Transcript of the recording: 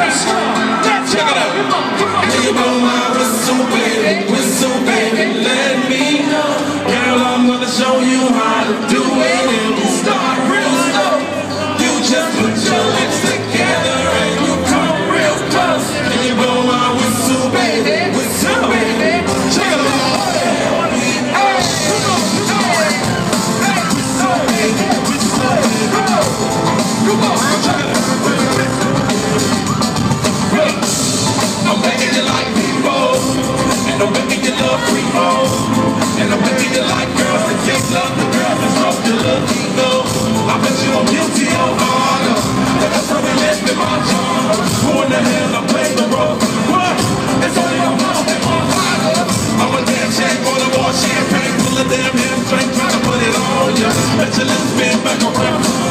Check bet I bet you love and I bet you like girls that take love the girls that broke your little ego. I bet you I'm guilty on honor, left my charm. Who in the hell play the role? What? It's only. I'm a damn the full of damn put it on ya. Bet your lips back around.